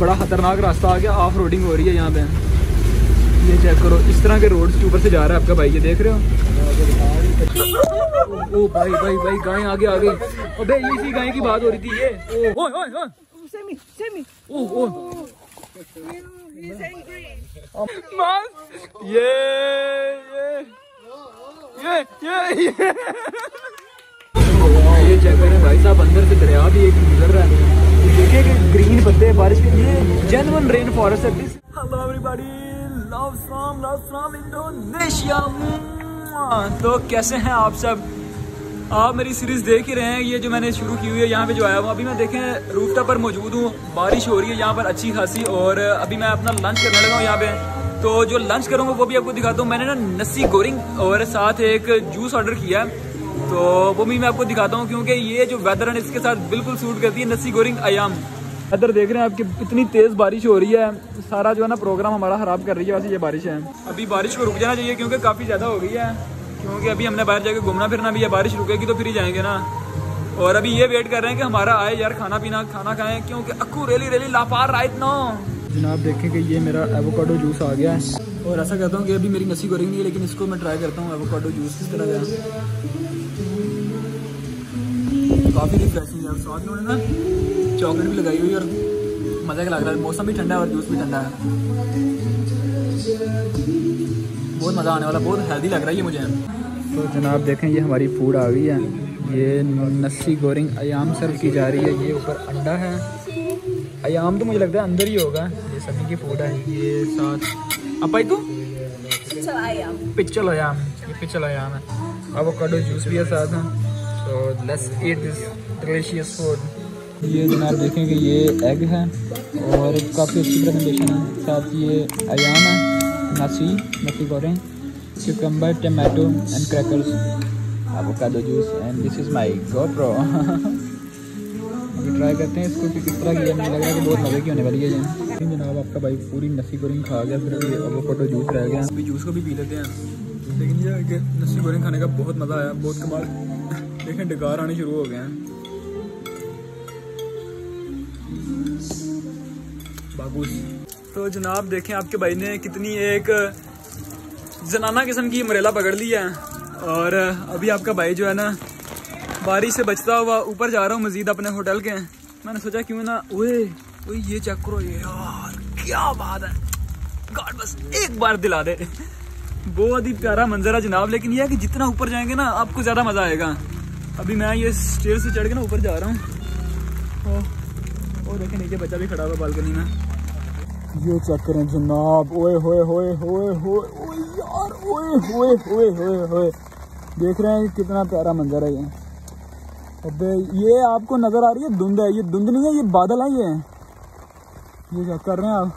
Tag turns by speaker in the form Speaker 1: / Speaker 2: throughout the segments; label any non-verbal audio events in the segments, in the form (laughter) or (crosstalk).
Speaker 1: बड़ा खतरनाक रास्ता आ गया ऑफ़ रोडिंग हो रही है यहाँ पे। ये चेक करो इस तरह के रोड के ऊपर से जा रहा है आपका भाई ये देख रहे हो? ओ भाई भाई भाई गाय आगे आ गई अबे ये इसी गाय की बात हो रही थी ये। ओ. ओ ओ ये ये ये ये। ये चेक करें भाई साहब अंदर से दरिया भी एक गुजर रहा है। देखिए कि ग्रीन पत्ते बारिश के ये जेन्युइन रेन फॉरेस्ट है hello everybody love from love from Indonesia तो कैसे हैं आप सब? आप मेरी सीरीज़ देख ही रहे हैं। ये जो मैंने शुरू की हुई है, यहाँ पे जो आया हूँ अभी मैं देखें रूफटॉप पर मौजूद हूँ। बारिश हो रही है यहाँ पर अच्छी खासी और अभी मैं अपना लंच करने लगा हूँ यहाँ पे। तो जो लंच करूँगा, वो भी आपको दिखाता हूँ। मैंने ना नस्सी गोरिंग और साथ एक जूस ऑर्डर किया है। तो वो भी मैं आपको दिखाता हूँ क्योंकि ये जो वेदर है इसके साथ बिल्कुल सूट करती है नस्सी गोरिंग अयाम वेदर देख रहे हैं आपकी इतनी तेज बारिश हो रही है। सारा जो है ना प्रोग्राम हमारा खराब कर रही है वैसे ये बारिश है। अभी बारिश को रुक जाना चाहिए क्योंकि काफ़ी ज़्यादा हो गई है। क्योंकि अभी हमने बाहर जाके घूमना फिरना भी है बारिश रुकेगी तो फिर ही जाएँगे ना। और अभी ये वेट कर रहे हैं कि हमारा आए यार खाना पीना खाना खाएँ क्योंकि अक्कू रेली रेली लापार राइट नो जनाब देखें कि ये मेरा एवोकाडो जूस आ गया है। और ऐसा कहता हूँ कि अभी मेरी नसी गोरिंग नहीं है लेकिन इसको मैं ट्राई करता हूँ एवोकाडो जूस किस तरह का काफ़ी रिफ्रेशिंग है साथ में उन्होंने ना चॉकलेट भी लगाई हुई और मज़ा लग रहा है। मौसम भी ठंडा है और जूस भी ठंडा है। बहुत मज़ा आने वाला बहुत हेल्दी लग रहा है ये मुझे। तो जनाब देखें ये हमारी फ़ूड आ गई है। ये नस्सी गोरिंग अयाम सर्व की जा रही है। ये ऊपर अंडा है। अयाम तो मुझे लगता है अंदर ही होगा। ये सभी की फ़ूड है। ये साथ अपाई तू?
Speaker 2: I am.
Speaker 1: पिच्चल अयाम। ये पिच्चल आयाम है। एवोकाडो जूस भी है साथ में। तो let's eat this delicious food ये जनाब देखें कि ये एग है और काफ़ी अच्छी प्रेजेंटेशन है। साथ ये अयाम है नसी नसी गोरें cucumber tomato and crackers avocado juice and this is my GoPro. (laughs) अभी ट्राई करते हैं इसको कि किस तरह की मुझे लग रहा है कि बहुत मज़े की होने वाली है ये। जनाब आपका भाई पूरी नसी गोरिंग खा गया फिर ये एवोकाडो जूस रह गया। अभी जूस को भी पी लेते हैं। लेकिन ये है कि नसी गोरिंग खाने का बहुत मज़ा आया बहुत कमाल। देखें डकार आने शुरू हो गए हैं। तो जनाब देखें आपके भाई ने कितनी एक, जनाना किस्म की मरेला पकड़ ली है। और अभी आपका भाई जो है ना, बारिश से बचता हुआ ऊपर जा रहा हूँ मजीद अपने होटल के। मैंने सोचा क्यों ना, ओए ओए, ये चेक करो, यार, क्या बात है। गॉड बस एक बार दिला दे। बहुत ही प्यारा मंजर है जनाब, लेकिन यह है कि जितना ऊपर जाएँगे ना, आपको ज़्यादा मज़ा आएगा। अभी मैं ये स्टेयर से चढ़ के ना ऊपर जा रहा हूँ। और देखें, नीचे बच्चा भी खड़ा हुआ बालकनी में। ये चेक करें जनाब? ओए, होए होए होए होए, ओए यार, ओए, होए होए होए होए। देख रहे हैं कितना प्यारा मंजर है ये। अबे, ये आपको नज़र आ रही है धुंध है। ये धुंध नहीं है, ये बादल है ये। ये चेक कर रहे हैं आप?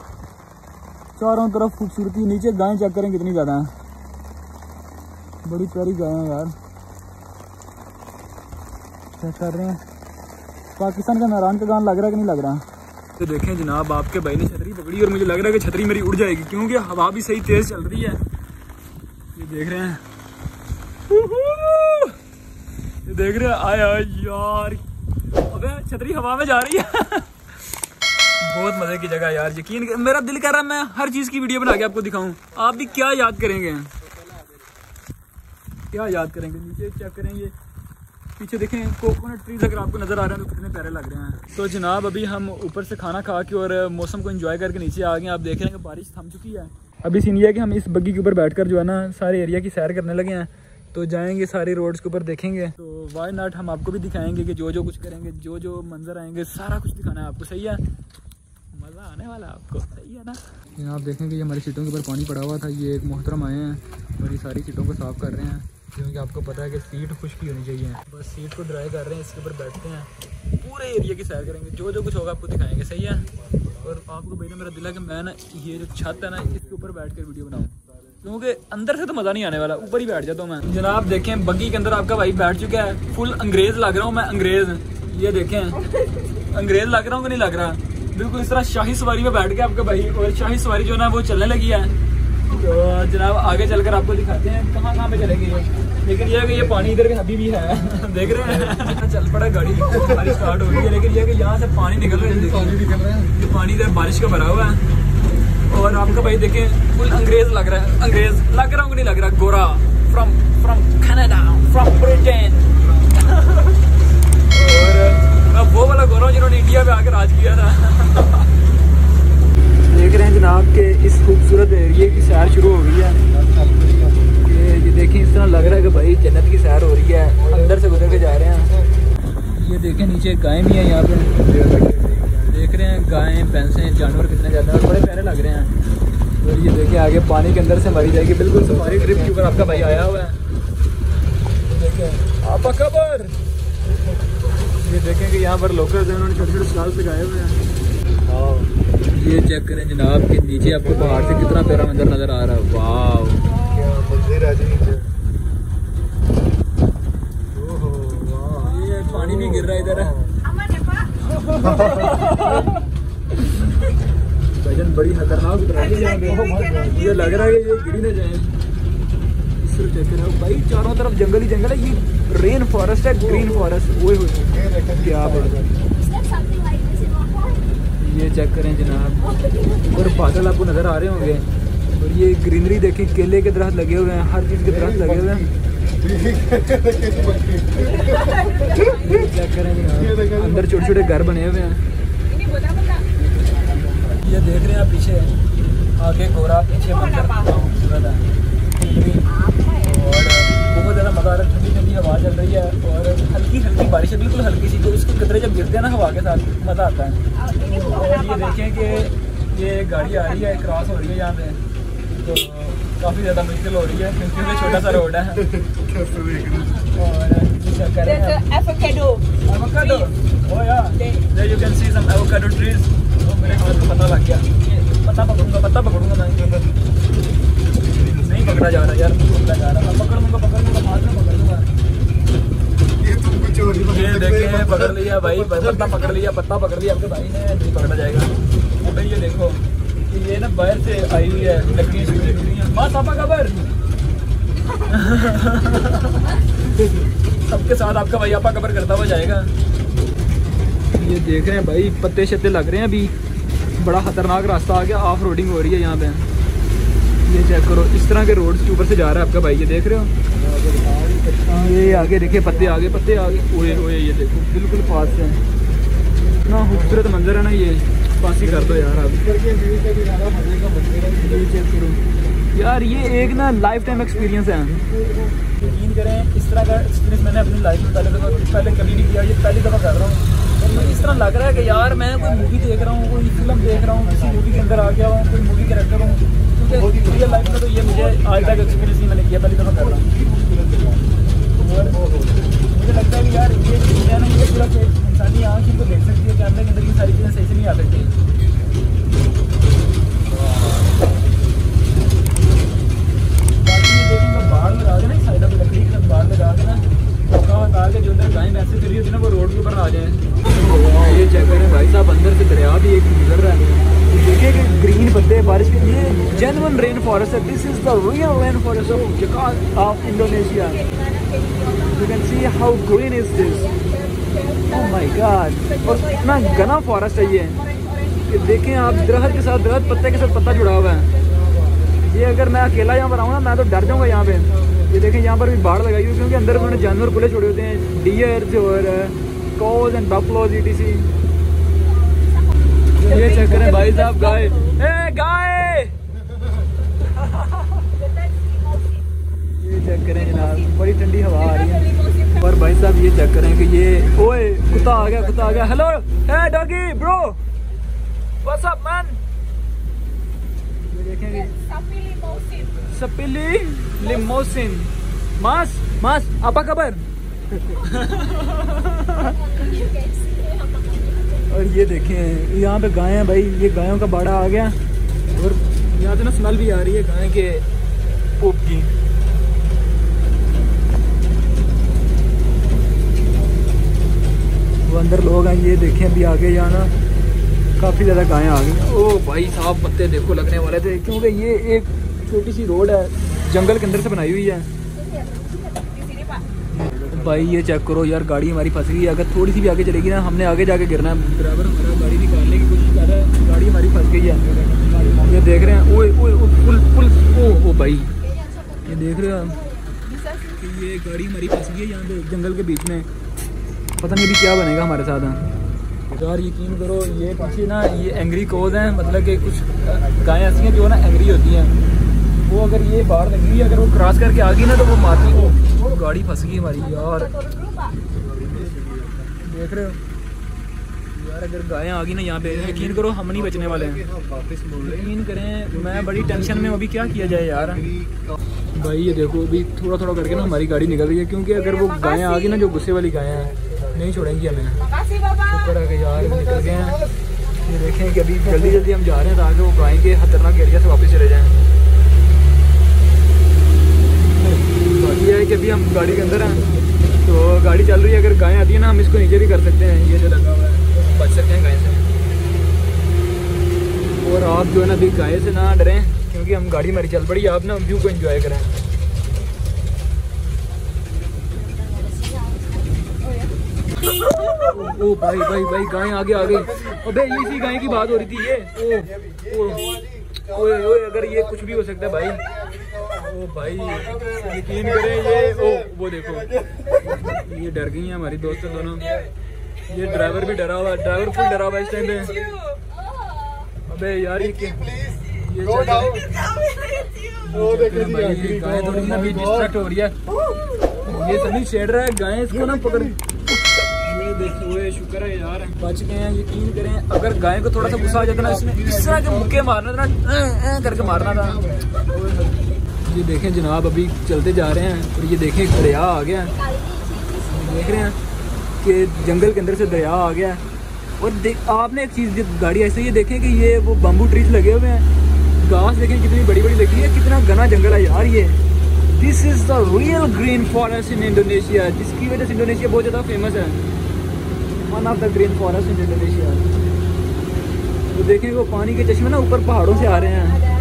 Speaker 1: चारों तरफ़ खूबसूरती, नीचे गायें चेक करें कितनी ज़्यादा हैं। बड़ी प्यारी गायें हैं यार। चेक कर रहे हैं। पाकिस्तान का नारायण का गान लग रहा है कि नहीं लग रहा? तो देखें जनाब, आपके भाई ने छतरी पकड़ी और मुझे लग रहा है कि छतरी मेरी उड़ जाएगी, क्योंकि हवा भी सही तेज चल रही है। ये देख रहे हैं। ये देख रहे हैं आया यार। अबे, छतरी हवा में जा रही है। बहुत मज़े की जगह यार, यकीन मेरा दिल कर रहा है, मैं हर चीज़ की वीडियो बना के आपको दिखाऊँ। आप भी क्या याद करेंगे? क्या याद करेंगे? नीचे चेक करेंगे। पीछे देखें कोकोनट ट्रीज अगर आपको नज़र आ रहे हैं तो कितने प्यारे लग रहे हैं। तो जनाब, अभी हम ऊपर से खाना खा के और मौसम को एंजॉय करके नीचे आ गए आप देख रहे हैं कि बारिश थम चुकी है। अभी सीन ये है कि हम इस बग्गी के ऊपर बैठकर जो है ना, सारे एरिया की सैर करने लगे हैं। तो जाएँगे सारे रोड्स के ऊपर, देखेंगे। तो वाई नॉट हम आपको भी दिखाएँगे कि जो जो कुछ करेंगे जो जो मंजर आएँगे, सारा कुछ दिखाना है आपको। सही है? मज़ा आने वाला है आपको। सही है ना? यहाँ आप देखेंगे हमारी सीटों के ऊपर पानी पड़ा हुआ था। ये एक मोहतरम आए हैं और ये सारी सीटों को साफ़ कर रहे हैं। क्योंकि आपको पता है कि सीट खुश्की होनी चाहिए। बस सीट को ड्राई कर रहे हैं, इसके ऊपर बैठते हैं। पूरे एरिया की सैर करेंगे। जो जो कुछ होगा आपको दिखाएँगे। सही है? और आपको भैया मेरा दिल कि मैं ना ये जो छत है ना, इसके ऊपर बैठ कर वीडियो बनाऊँ। क्योंकि अंदर से तो मज़ा नहीं आने वाला। ऊपर ही बैठ जाता हूँ मैं। जनाब देखें बग्गी के अंदर आपका भाई बैठ चुका है। फुल अंग्रेज़ लग रहा हूँ मैं, अंग्रेज़। ये देखें। अंग्रेज़ लग रहा हूँ कि नहीं लग रहा? बिल्कुल इस तरह शाही सवारी में बैठ गया आपका भाई। और शाही सवारी जो है ना, वो चलने लगी है। तो जनाब आगे चलकर आपको दिखाते हैं कहाँ कहाँ पे चलेंगे लेकिन यह ये पानी इधर भी अभी भी है। (laughs) देख रहे हैं। चल पड़ा गाड़ी बारिश स्टार्ट हो रही है। लेकिन यह यहाँ से पानी निकल रहा है।
Speaker 3: पानी निकल रहा है
Speaker 1: ये पानी इधर बारिश का भरा हुआ है। और आपका भाई देखें फुल अंग्रेज़ लग रहा है। अंग्रेज़ लग रहा हूँ नहीं लग रहा? गोरा from from Canada from Britain और वो वाला गोरा जिन्होंने इंडिया में आकर राज किया था। देख रहे हैं जनाब, के इस खूबसूरत एरिए की सैर शुरू हो गई है। ये इस तरह लग रहा है कि भाई जन्नत की सैर हो रही है, अंदर से गुजर के जा रहे हैं। ये देखें, नीचे गाय भी है यहाँ पे। देख रहे हैं गायें, भैंसें, जानवर कितने ज़्यादा और बड़े प्यारे लग रहे हैं। और ये देखें, आगे पानी के अंदर से मारी जाएगी। बिल्कुल सफारी ट्रिप के ऊपर आपका भाई आया हुआ है। देखें, आपा खबर ये देखें कि यहाँ पर लोकल्स हैं, उन्होंने छोटे छोटे स्टॉल्स लगाए हुए हैं। ये चेक करें जनाब के नीचे आपको पहाड़ से कितना प्यारा मंजर नज़र आ रहा है। वाह
Speaker 3: क्या मंदिर है जी नीचे
Speaker 1: ये पानी भी गिर रहा है इधर। भजन बड़ी खतरनाक है ये लग रहा है ये गिरी ना जाए। सिर्फ़ चेक करो भाई चारों तरफ़ जंगल ही जंगल है। ये रेन फॉरेस्ट है ग्रीन फॉरेस्ट होए क्या बात है। ये चेक करें जनाब। और बादल आपको नज़र आ रहे होंगे। और ये ग्रीनरी देखें केले के दरख्त लगे हुए हैं। हर चीज़ के दरख्त लगे हुए हैं। अंदर छोटे छोटे घर बने हुए हैं। ये देख रहे हैं आप पीछे। आगे गोरा पीछे खूबसूरत है। और बहुत ज़्यादा मज़ा आ रहा है। ठंडी ठंडी हवा चल रही है और हल्की हल्की बारिश है बिल्कुल हल्की सी। तो उसके कतरे जब गिरते हैं ना हवा के साथ मज़ा आता है। और ये देखें कि ये गाड़ी आ रही है क्रॉस हो रही है यहाँ पे। तो काफ़ी ज़्यादा मुश्किल हो रही है क्योंकि ये छोटा सा रोड है। (laughs)
Speaker 3: कैसे देख रहे हैं?
Speaker 1: और हैं।
Speaker 2: avocado
Speaker 1: oh तो मेरे हाथ को पता लग गया। ये पत्ता पकड़ूँगा पत्ता पकड़ूँगा मैं। नहीं पकड़ा जा रहा यार पकड़ा जा रहा। पकड़ लूँगा पकड़ लूँगा हाथ में पकड़ लूँगा
Speaker 3: ये
Speaker 1: देखे पकड़ लिया भाई पत्ता पकड़ लिया पत्ता पकड़ लिया। आपके भाई ने नहीं पकड़ा जाएगा। अबे ये देखो। ये ना बाहर से आई हुई है लकड़ियाँ माँ सापा खबर सबके साथ आपका भाई आपा कवर करता हुआ जाएगा। ये देख रहे हैं भाई, पत्ते शत्ते लग रहे हैं अभी। बड़ा खतरनाक रास्ता आ गया ऑफ़ रोडिंग हो रही है यहाँ पे। ये चेक करो, इस तरह के रोड के ऊपर से जा रहा है आपका भाई, ये देख रहे हो? ये आगे देखिए पत्ते आगे पत्ते आगे। ओए ओए, ये देखो, बिल्कुल पास है इतना खूबसूरत मंजर है ना ये। पास ही कर दो यार आप ये यार ये एक ना लाइफ टाइम एक्सपीरियंस है। यकीन करें इस तरह का एक्सपीरियंस मैंने अपनी लाइफ में पहले दफ़ा पहले कभी नहीं किया ये पहली दफ़ा कर रहा हूँ। और मुझे इस तरह लग रहा है कि यार मैं कोई मूवी देख रहा हूँ कोई फ़िल्म देख रहा हूँ किसी मूवी के अंदर आ गया हूँ कोई मूवी कैरेक्टर हूँ। क्योंकि रियल लाइफ में तो ये मुझे आज तक एक्सपीरियंस नहीं मैंने किया पहली दफ़ा कर रहा हूँ। और मुझे लगता है कि यार ये चीज़ है ना ये पूरा इंसानी आँख इनको देख सकती है कैमरे के अंदर ये सारी चीज़ें सही से नहीं आ सकती। बाढ़ लगा के ना साइड पे लकड़ी के बाढ़ लगा के ना धोखा बता के जो उधर गाय भैंसे फिर होती है ना, वो रोड के ऊपर आ जाए। ये चेक करें भाई साहब, अंदर से दरिया भी एक गुजर रहा है। देखिए कि ग्रीन पत्ते बारिश के ये जेनुअन रेन फॉरेस्ट है। This is the real rain forest of Jakarta of Indonesia you can see how green is this oh my god और इतना घना फॉरेस्ट है ये। कि देखें आप दरख्त के साथ दरख्त पत्ते के साथ पत्ता जुड़ा हुआ है। ये अगर मैं अकेला यहाँ पर आऊँ ना, मैं तो डर जाऊँगा यहाँ पे। ये देखें, यहाँ पर भी बाढ़ लगाई हुई क्योंकि अंदर उन्होंने जानवर खुले छोड़े होते हैं। डियर्स और कॉज एंड बफलोज ईटीसी ये चेक करें, भाई साहब, गाय। गाय ये चेक करें जनाब। बड़ी ठंडी हवा आ रही है। और भाई साहब ये चेक करें कि ये ओए कुत्ता आ गया कुत्ता आ गया। Hello hey doggy bro what's up man Sepili limousine. Mas, mas, apa kabar? और ये देखें यहाँ पे गाय हैं भाई। ये गायों का बाड़ा आ गया। और यहाँ से ना स्मेल भी आ रही है गाय के पोप की वो अंदर लोग हैं ये देखें अभी आगे जाना काफ़ी ज़्यादा गायें आ गई। ओ भाई साहब पत्ते देखो लगने वाले थे। क्योंकि ये एक छोटी सी रोड है जंगल के अंदर से बनाई हुई है। भाई ये चेक करो यार गाड़ी हमारी फंस गई है। अगर थोड़ी सी भी आगे चलेगी ना हमने आगे जाके गिरना है। ड्राइवर हमारा गाड़ी निकालने की कोशिश कर रहा है गाड़ी हमारी फंस गई है। ये देख रहे हैं ओए ओए ओ, पुल पुल ओ ओ भाई। ये देख रहे हो कि ये गाड़ी हमारी फंस गई है यहाँ पे जंगल के बीच में। पता नहीं अभी क्या बनेगा हमारे साथ यार, यकीन करो, ये पीछे ना, ये एंग्री कोज हैं मतलब कि कुछ गायें ऐसी हैं जो ना एंग्री होती हैं। वो अगर ये बाहर हुई अगर वो क्रॉस करके आ गई ना तो वो मारती वो गाड़ी फंस गई हमारी, यार। देख रहे हो? यार, अगर गायें आ गई ना यहाँ पे, यकीन करो, हम नहीं बचने वाले हैं। यकीन करें, मैं बड़ी टेंशन में अभी क्या किया जाए यार। भाई, ये देखो, अभी थोड़ा थोड़ा करके ना हमारी गाड़ी निकल रही है, क्योंकि अगर वो गायें आ गई ना, जो गुस्से वाली गायें हैं नहीं छोड़ेंगी हमें।
Speaker 2: Makasih, Bapak.
Speaker 1: शुक्र है कि यार निकल गए हैं। ये देखें कि अभी जल्दी जल्दी हम जा रहे हैं ताकि वो गाय के खतरनाक एरिया से वापस चले जाएँ। बाकी है कि अभी हम गाड़ी के अंदर हैं तो गाड़ी चल रही है। अगर गाय आती है ना हम इसको नीचे भी कर सकते हैं। ये जो लगा हुआ है बच सकते हैं गाय से। और आप जो है ना अभी गाय से ना डरें क्योंकि हम गाड़ी हमारी चल पड़ी आप ना व्यू को एंजॉय करें। ओ भाई भाई भाई गाय आगे आ गई अबे इसी गाय की बात हो रही थी ये। ओ ओ ओए ओए अगर ये कुछ भी हो सकता है भाई। ओ भाई यकीन करें ये ओ वो देखो। ये डर गई हैं हमारी दोस्त दोनों। ये ड्राइवर भी डरा हुआ ड्राइवर फुल डरा हुआ है इस टाइम पे। अबे यार ये क्या? ये गाय थोड़ी ना भी डिस्ट्रैक्ट हो रही है। ये सभी छेड़ रहा है गाय इसको ना पकड़। शुक्र है यार। बच गए हैं, यकीन करें। अगर गाय को थोड़ा सा गुस्सा आ जाता ना, इसने इस तरह के मुक्के मारना था ना करके मारना था। ये देखें जनाब, अभी चलते जा रहे हैं और ये देखें, दरिया आ गया है। देख रहे हैं कि जंगल के अंदर से दरिया आ गया है। और देख, आपने एक चीज़ गाड़ी ऐसे ये देखें कि ये वो बम्बू ट्रीज लगे हुए हैं। घास देखें, कितनी बड़ी बड़ी लगी है, कितना घना जंगल है यार ये। This is the real green forest in Indonesia जिसकी वजह से इंडोनेशिया बहुत ज़्यादा फ़ेमस है। One of the green forest in Indonesia वो देखें वो पानी के चश्मे ना ऊपर पहाड़ों से आ रहे हैं।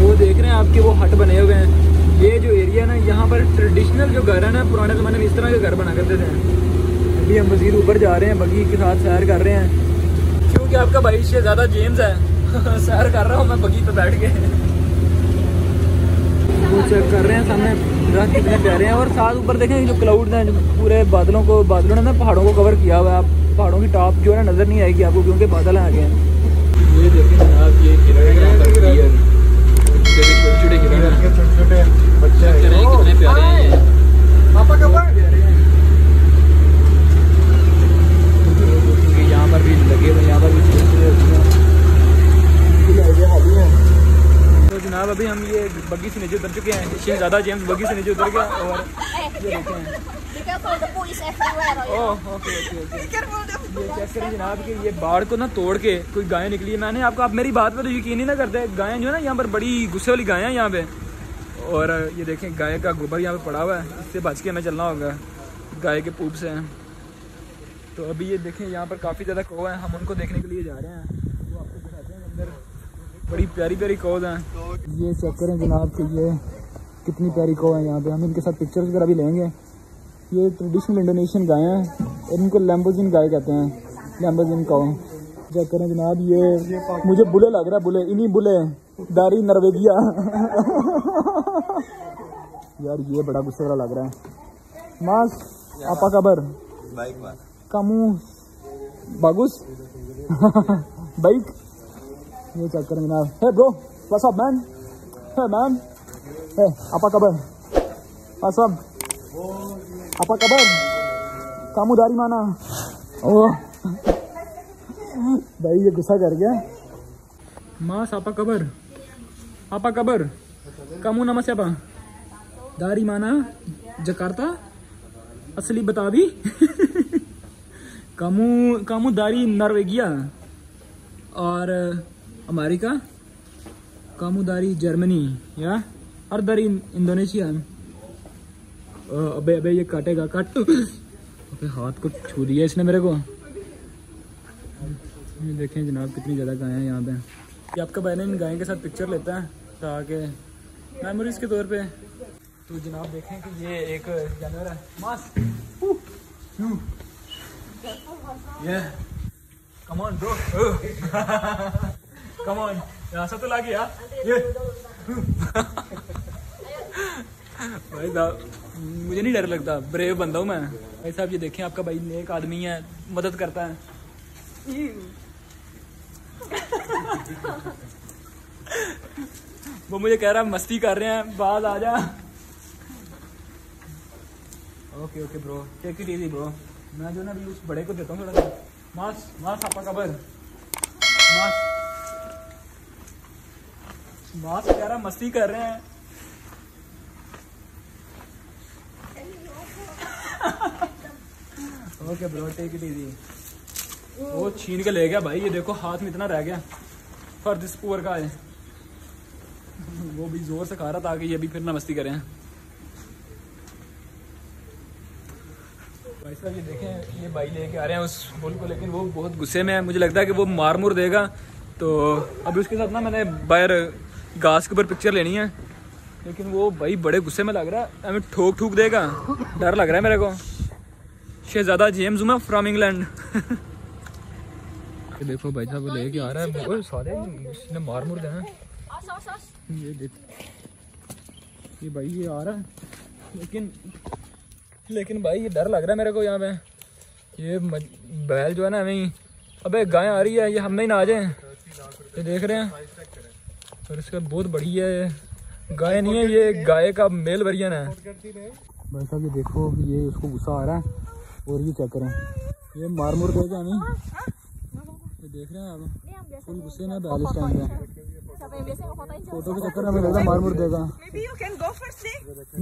Speaker 1: वो देख रहे हैं आपके वो हट बने हुए हैं। ये जो एरिया ना, यहाँ पर ट्रेडिशनल जो घर है ना, पुराने ज़माने में इस तरह के घर बना करते थे। अभी हम मजीद ऊपर जा रहे हैं, बगी के साथ सैर कर रहे हैं। क्योंकि आपका भाई से ज़्यादा जेम्स है। (laughs) सैर कर रहा हूँ मैं बगी पे बैठ के। वो चेक कर रहे हैं सामने। दरख्त कितने प्यारे हैं और साथ ऊपर देखें जो क्लाउड हैं जो पूरे बादलों को बादलों ने ना पहाड़ों को कवर किया हुआ है। आप पहाड़ों की टॉप जो है ना नज़र नहीं आएगी आपको क्योंकि बादल आ गए हैं। ये देखें जनाब ये हिरण यहाँ पर clear। देखिए छोटे छोटे
Speaker 3: छोटे छोटे बच्चे
Speaker 1: कितने प्यारे हैं।
Speaker 3: पापा कब
Speaker 1: यहाँ पर भी लगे हुए यहाँ पर भी छोटे छोटे होते हैं। तो जनाब अभी हम ये बग्गी से नीचे हैं शहजादा जेम्स बगी से नीचे उतर गया और ये (laughs) देखें। हैं
Speaker 2: oh,
Speaker 1: जनाब कि ये बाढ़ को ना तोड़ के कोई गाय निकली है। मैंने आपको आप मेरी बात पे तो यकीन ही ना करते। गायें जो है ना यहाँ पर बड़ी गुस्से वाली गायें हैं यहाँ पे। और ये देखें गाय का गोबर यहाँ पे पड़ा हुआ है। इससे बच के हमें चलना होगा। गाय के पूप से तो अभी ये देखें यहाँ पर काफ़ी ज़्यादा कौ है। हम उनको देखने के लिए जा रहे हैं। आपको दिखाते हैं अंदर। बड़ी प्यारी प्यारी कौज हैं। ये चेक करें जनाब कि ये कितनी प्यारी कौ है यहाँ पे। हम इनके साथ पिक्चर्स वगैरह भी लेंगे। ये ट्रेडिशनल इंडोनेशियन गाय हैं। और इनको लैम्बोजिन गाय कहते हैं। लैम्बोजिन काउ चेक करें जनाब ये मुझे बुले लग रहा है बुले। इन्हीं बुले। दारी नरवेगिया। (laughs) यार ये बड़ा गुस्से वाला लग रहा है। मास आपा
Speaker 3: Pak.
Speaker 1: kamu bagus baik ये चेक करें जनाब। है bro man? Hey man? Hey apa kabar what's up apa kabar kamu dari mana oh भाई ये गुस्सा कर गया mas apa kabar apa kabar kamu nama siapa dari mana Jakarta असली बता दी कामू कामू दारी नॉर्वेगिया और अमेरिका कामू दारी जर्मनी या और दारी इंडोनेशिया अ, अबे अबे ये काटेगा काट। अबे हाथ को छू दिया इसने मेरे को। ये देखें जनाब कितनी ज़्यादा गायें हैं यहाँ पे। ये आपका बहन इन गायों के साथ पिक्चर लेता है ताकि मेमोरीज के तौर पे। तो जनाब देखें कि ये एक जानवर है। मास। ये come on bro come on यहाँ से तो ला गया ये भाई साहब मुझे नहीं डर लगता। ब्रेव बंदा हूँ मैं। भाई साहब, ये देखें, आपका भाई नेक आदमी है, मदद करता है। वो मुझे कह रहा है, मस्ती कर रहे हैं बाद आ जा। Okay okay bro take it easy bro मैं जो ना, अभी उस बड़े को देता हूँ, थोड़ा मास मास, आपका कबर। मास। मास कह रहा मस्ती कर रहे हैं। Okay bro take it easy वो छीन के ले गया भाई, ये देखो, हाथ में इतना रह गया। फर दिस पुअर का है वो भी ज़ोर से खा रहा था कि ये भी फिर ना मस्ती करें। भाई साहब, ये देखें, ये भाई लेके आ रहे हैं उस बुल को, लेकिन वो बहुत गुस्से में है। मुझे लगता है कि वो मार मुर देगा। तो अभी उसके साथ ना मैंने बाहर घास के ऊपर पिक्चर लेनी है। लेकिन वो भाई बड़े गुस्से में लग रहा है। हमें ठोक ठूक देगा। डर लग रहा है मेरे को। शहजादा जेम्स हूँ मैं फ्रॉम इंग्लैंड (laughs) देखो भाई साहब लेके आ रहा है। ओए सारे इसने मार मुर देना. ये देख। ये भाई, ये आ रहा है। लेकिन लेकिन भाई, ये डर लग रहा है मेरे को यहाँ पे। ये बैल जो है ना, हमें अबे, गाय आ रही है, ये हम में ही ना आ जाए। ये देख रहे हैं। और इसका बहुत बड़ी है। गाय नहीं है, ये गाय का मेल वर्जन है। भाई साहब, ये देखो, ये उसको गुस्सा आ रहा है। और ये चेक करें? ये मार मुर देगा हमें ये देख रहे हैं आप? फुल गुस्से में बैल इस टाइम
Speaker 2: siapa?
Speaker 1: फ़ोटो के चक्कर में लग रहा है मार मुर देगा?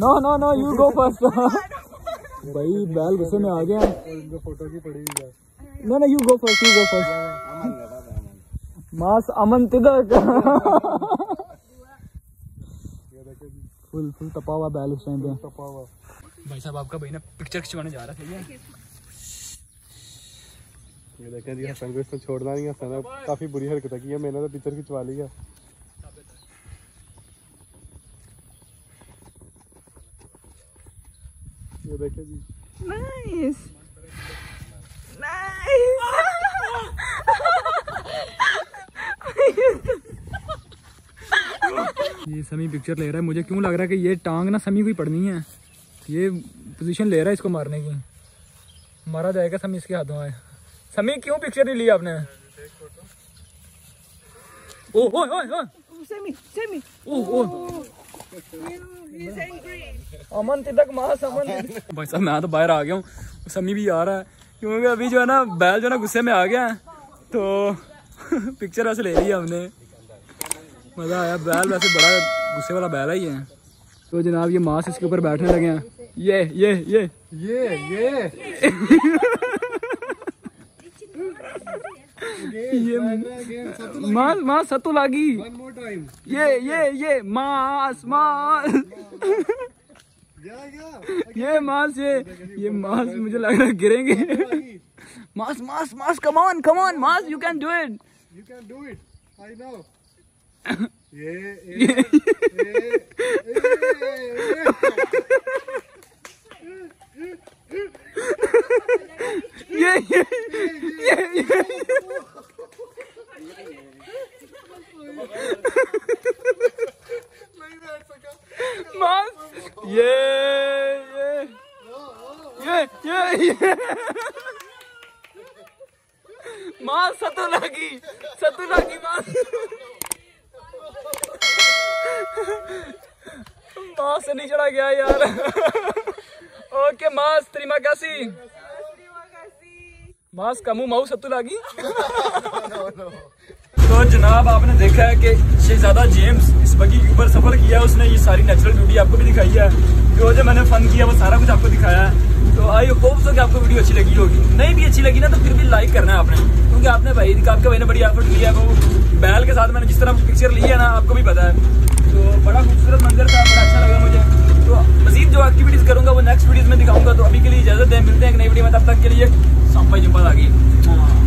Speaker 1: No no no you go first भाई बैल गुस्से में आ गया।
Speaker 3: इनको फ़ोटो की पड़ी हुई है
Speaker 1: no no you go first you go first मास अमन तिदक फुल फुल हुआ बैल इस टाइम पे।
Speaker 3: तपा हुआ
Speaker 1: भाई साहब आपका भाई ना पिक्चर खिंचवाने जा रहा था
Speaker 3: ये देखें जी हसन को इसने छोड़ना नहीं है हसन काफ़ी बुरी हरकत की है मैंने तो पिक्चर खिंचवा ली है। ये देखें जी।
Speaker 4: Nice. Nice.
Speaker 1: ये समी पिक्चर ले रहा है मुझे क्यों लग रहा है कि ये टांग ना समी को ही पड़नी है? ये पोजीशन ले रहा है इसको मारने की। मारा जाएगा समी इसके हाथों आए। समी क्यों पिक्चर नहीं ली आपने? ओ ओ ओ ओ
Speaker 4: Semi, Semi.
Speaker 1: ओ ओ अमन तिलक मास अमन। भाई साहब मैं तो बाहर आ गया हूँ। समी भी आ रहा है क्योंकि अभी जो है ना बैल जो है ना गुस्से में आ गया है, तो पिक्चर वैसे ले लिया हमने। मज़ा आया बैल वैसे बड़ा गुस्से वाला बैल है ही है तो जनाब ये मास इसके ऊपर बैठने लगे हैं। ये ये ये।
Speaker 3: Yeah yeah. (laughs)
Speaker 1: ये मास मास सतु लागी। ये ये ये मास मास। ये मास ये ये मास मुझे लग रहा गिरेंगे। मास मास मास come on come on mass you can do it
Speaker 3: you can do it. I know. (laughs) ये yeah. Yeah
Speaker 1: yeah yeah yeah yeah yeah yeah yeah yeah ये मास सतु लगी सतु लगी मास मास से नहीं चढ़ा गया यार। मास त्रिमा कैसी मास कमू माऊ सत्तू लागी। तो जनाब, आपने देखा है कि शहजादा जेम्स इस बगी के ऊपर सफ़र किया है, उसने ये सारी नेचुरल ब्यूटी आपको भी दिखाई है। जो जो मैंने फन किया, वो सारा कुछ आपको दिखाया है। तो आई होप सो कि आपको वीडियो अच्छी लगी होगी। नहीं भी अच्छी लगी ना तो फिर भी लाइक करना है आपने। क्योंकि आपने भाई आपके भाई ने बड़ी एफर्ट लिया वो बैल के साथ मैंने जिस तरह पिक्चर ली है ना, आपको भी पता है। तो बड़ा खूबसूरत मंजर था, बड़ा अच्छा लगा मुझे। तो मजीद जो एक्टिविटीज़ करूँगा, वो नेक्स्ट वीडियोज़ में दिखाऊँगा। तो अभी के लिए इजाज़त है मिलते हैं एक नई वीडियो में, तब तक के लिए सांपा जुम्पा आ गई।